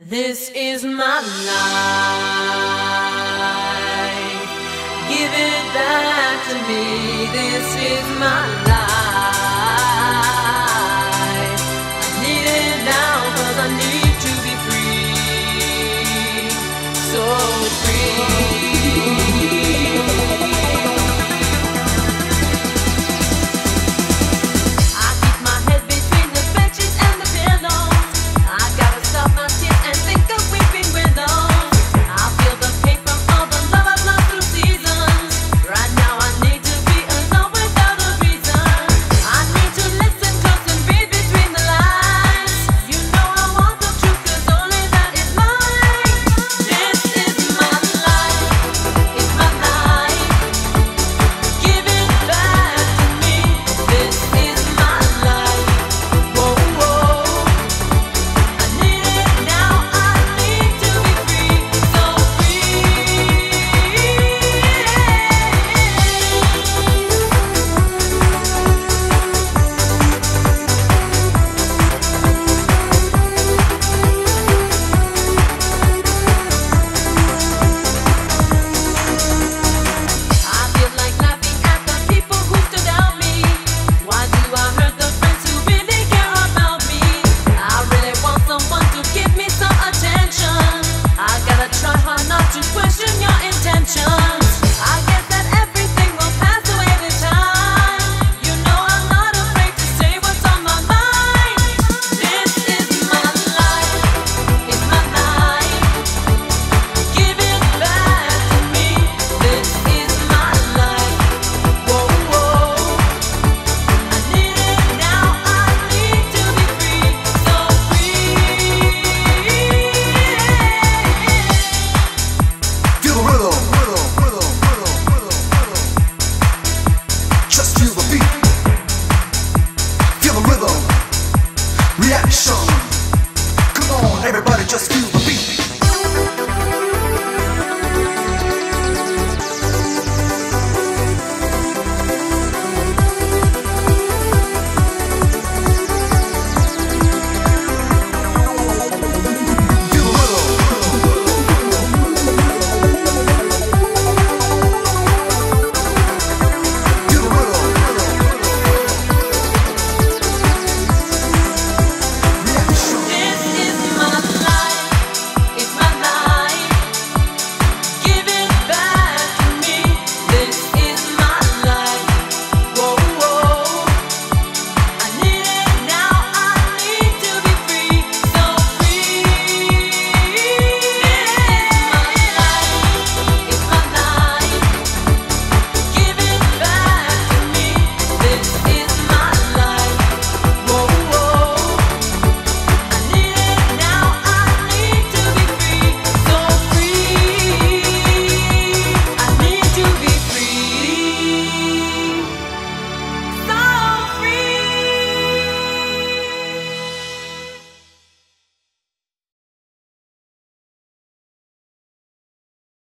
This is my life. Give it back to me. This is my life.